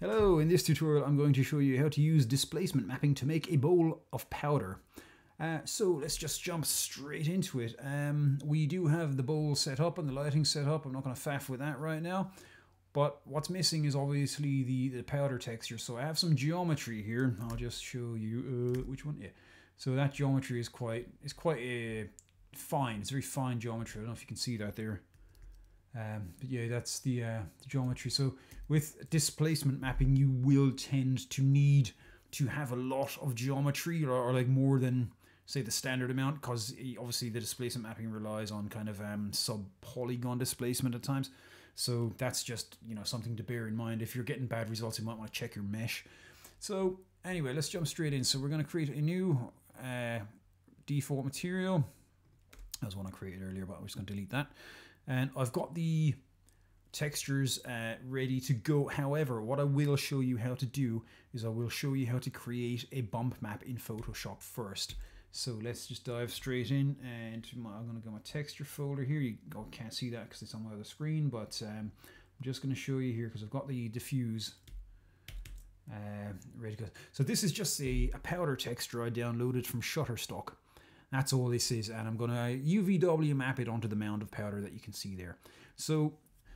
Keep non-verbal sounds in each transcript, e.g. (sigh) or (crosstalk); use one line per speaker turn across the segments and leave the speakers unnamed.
Hello, in this tutorial I'm going to show you how to use displacement mapping to make a bowl of powder. Uh, so let's just jump straight into it. Um, we do have the bowl set up and the lighting set up. I'm not going to faff with that right now. But what's missing is obviously the, the powder texture. So I have some geometry here. I'll just show you uh, which one. Yeah. So that geometry is quite is quite uh, fine. It's very fine geometry. I don't know if you can see that there. Um, but yeah, that's the, uh, the geometry. So with displacement mapping, you will tend to need to have a lot of geometry or, or like more than say the standard amount because obviously the displacement mapping relies on kind of um, sub polygon displacement at times. So that's just you know something to bear in mind. If you're getting bad results, you might want to check your mesh. So anyway, let's jump straight in. So we're going to create a new uh, default material. That was one I created earlier, but I'm just going to delete that and I've got the textures uh, ready to go. However, what I will show you how to do is I will show you how to create a bump map in Photoshop first. So let's just dive straight in and my, I'm going to go my texture folder here. You can't see that because it's on my other screen, but um, I'm just going to show you here because I've got the diffuse uh, ready to go. So this is just a, a powder texture I downloaded from Shutterstock. That's all this is, and I'm going to UVW map it onto the mound of powder that you can see there. So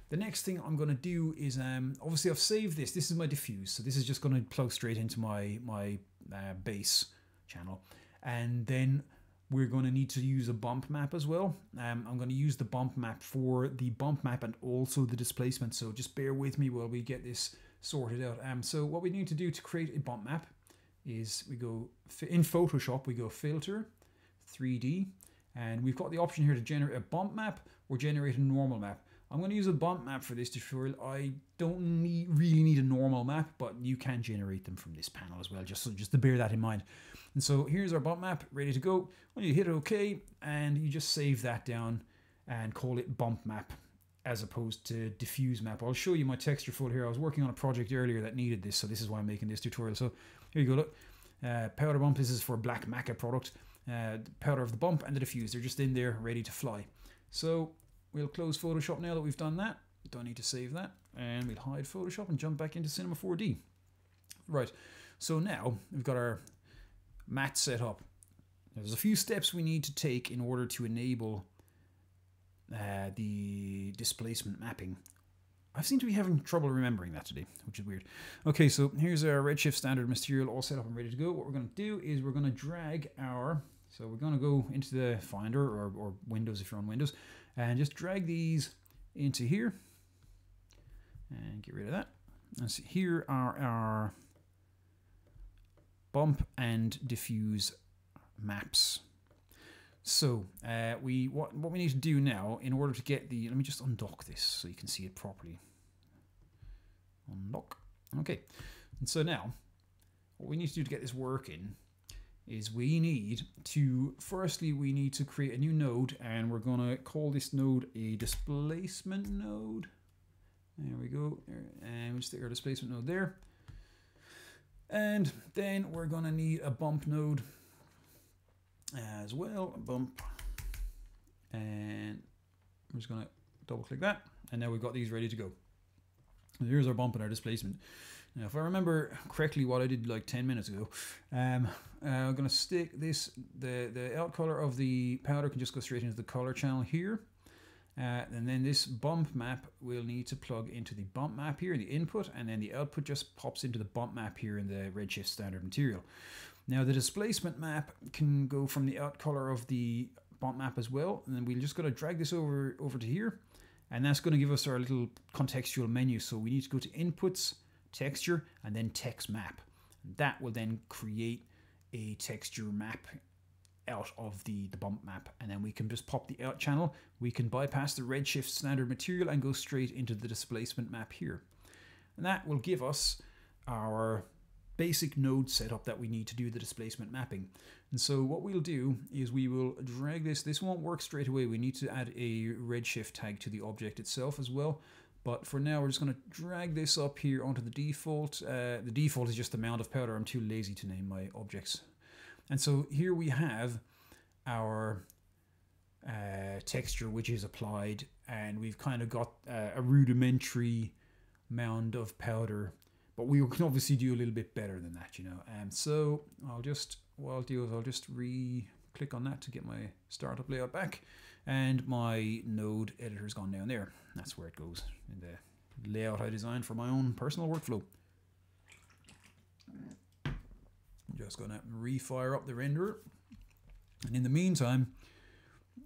the next thing I'm going to do is, um, obviously I've saved this. This is my diffuse, so this is just going to plug straight into my, my uh, base channel. And then we're going to need to use a bump map as well. Um, I'm going to use the bump map for the bump map and also the displacement. So just bear with me while we get this sorted out. Um, so what we need to do to create a bump map is we go in Photoshop, we go filter, 3D and we've got the option here to generate a bump map or generate a normal map. I'm going to use a bump map for this tutorial. I don't need, really need a normal map, but you can generate them from this panel as well, just so just to bear that in mind. And so here's our bump map ready to go. When you hit OK, and you just save that down and call it bump map as opposed to diffuse map. I'll show you my texture folder here. I was working on a project earlier that needed this, so this is why I'm making this tutorial. So here you go, look. Uh, powder bump, this is for Black Maca product uh, powder of the bump and the diffuse. They're just in there ready to fly. So we'll close Photoshop now that we've done that. Don't need to save that. And we'll hide Photoshop and jump back into Cinema 4D. Right, so now we've got our mat set up. There's a few steps we need to take in order to enable uh, the displacement mapping. I seem to be having trouble remembering that today, which is weird. Okay, so here's our Redshift standard material all set up and ready to go. What we're going to do is we're going to drag our so we're going to go into the Finder or, or Windows if you're on Windows and just drag these into here and get rid of that. And so here are our bump and diffuse maps. So uh, we what what we need to do now in order to get the let me just undock this so you can see it properly. Unlock. Okay, and so now what we need to do to get this working is we need to, firstly, we need to create a new node and we're to call this node a displacement node. There we go. And we stick our displacement node there. And then we're to need a bump node as well. A bump. And I'm just to double click that. And now we've got these ready to go. Here's our bump and our displacement. Now, if I remember correctly what I did like 10 minutes ago, um, uh, I'm going to stick this, the, the out color of the powder can just go straight into the color channel here. Uh, and then this bump map will need to plug into the bump map here in the input, and then the output just pops into the bump map here in the Redshift standard material. Now the displacement map can go from the out color of the bump map as well, and then we're just going to drag this over, over to here, and that's going to give us our little contextual menu. So we need to go to inputs, texture, and then text map. And That will then create a texture map out of the, the bump map and then we can just pop the out channel. We can bypass the redshift standard material and go straight into the displacement map here. And that will give us our basic node setup that we need to do the displacement mapping. And so what we'll do is we will drag this. This won't work straight away. We need to add a redshift tag to the object itself as well. But for now, we're just going to drag this up here onto the default. Uh, the default is just the amount of powder. I'm too lazy to name my objects. And so here we have our uh, texture, which is applied. And we've kind of got uh, a rudimentary mound of powder. but we (laughs) can obviously do a little bit better than that, you know. And so I'll just, what I'll do is I'll just re-click on that to get my startup layout back. And my node editor's gone down there. That's where it goes in the layout I designed for my own personal workflow. I'm just going to refire up the renderer. And in the meantime,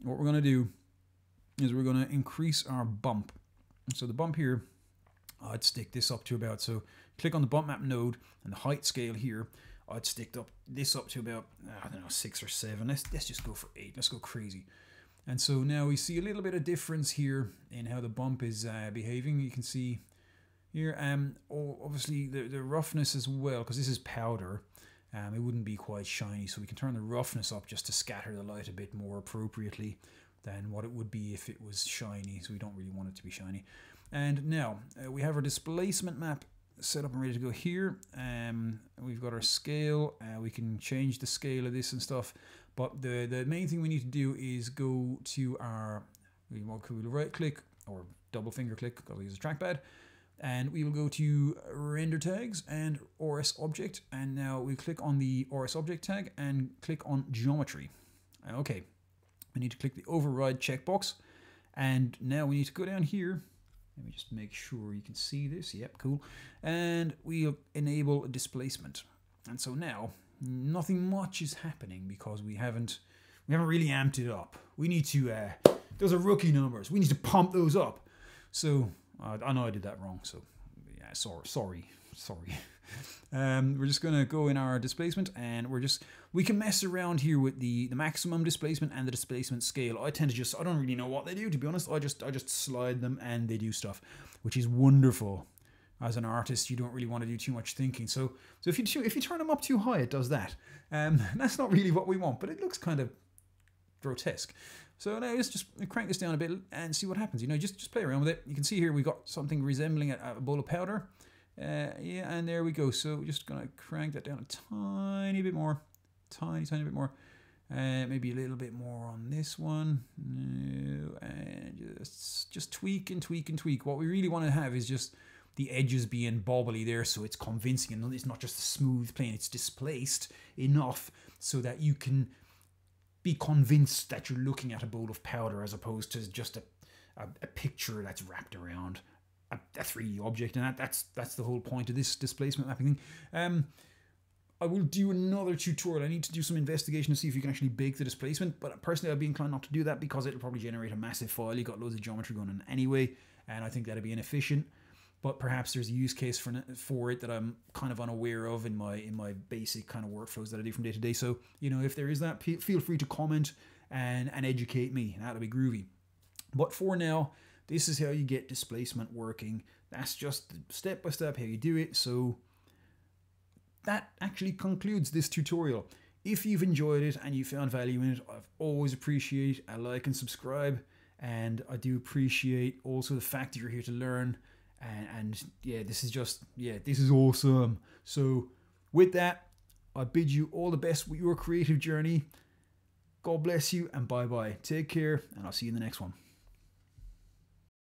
what we're going to do is we're going to increase our bump. So the bump here, I'd stick this up to about, so click on the bump map node and the height scale here, I'd stick up this up to about, I don't know, six or seven. Let's, let's just go for eight. Let's go crazy. And so now we see a little bit of difference here in how the bump is uh, behaving. You can see here, um, obviously the, the roughness as well, because this is powder. Um, it wouldn't be quite shiny, so we can turn the roughness up just to scatter the light a bit more appropriately than what it would be if it was shiny, so we don't really want it to be shiny. And now, uh, we have our displacement map set up and ready to go here. Um, we've got our scale, uh, we can change the scale of this and stuff, but the, the main thing we need to do is go to our, we will right click or double finger click because we use a trackpad, and we will go to render tags and RS object and now we click on the RS object tag and click on geometry. Okay we need to click the override checkbox and now we need to go down here. Let me just make sure you can see this. Yep cool. And we'll enable displacement. And so now nothing much is happening because we haven't we haven't really amped it up we need to uh, those are rookie numbers we need to pump those up so uh, I know I did that wrong, so yeah, sorry, sorry, sorry. (laughs) Um, we're just to go in our displacement and we're just, we can mess around here with the, the maximum displacement and the displacement scale. I tend to just, I don't really know what they do, to be honest. I just, I just slide them and they do stuff, which is wonderful. As an artist, you don't really want to do too much thinking. So, so if you if you turn them up too high, it does that. Um, (laughs) that's not really what we want, but it looks kind of grotesque. So now let's just crank this down a bit and see what happens. You know, just, just play around with it. You can see here we've got something resembling a, a bowl of powder. Uh, yeah, and there we go. So we're just to crank that down a tiny bit more. Tiny, tiny bit more. Uh, maybe a little bit more on this one. No, and just, just tweak and tweak and tweak. What we really want to have is just the edges being bobbly there so it's convincing and it's not just a smooth plane. It's displaced enough so that you can be convinced that you're looking at a bowl of powder as opposed to just a, a, a picture that's wrapped around a, a 3D object. And that, that's that's the whole point of this displacement mapping thing. Um, I will do another tutorial. I need to do some investigation to see if you can actually bake the displacement, but personally I'd be inclined not to do that because it'll probably generate a massive file. You've got loads of geometry going on anyway, and I think that'd be inefficient but perhaps there's a use case for for it that I'm kind of unaware of in my in my basic kind of workflows that I do from day to day. So you know, if there is that, feel free to comment and and educate me. That'll be groovy. But for now, this is how you get displacement working. That's just step by step how you do it. So that actually concludes this tutorial. If you've enjoyed it and you found value in it, I've always appreciate a like and subscribe. And I do appreciate also the fact that you're here to learn and, and yeah, this is just yeah, this is awesome. So with that, I bid you all the best with your creative journey. God bless you and bye bye. Take care, and I'll see you in the next one.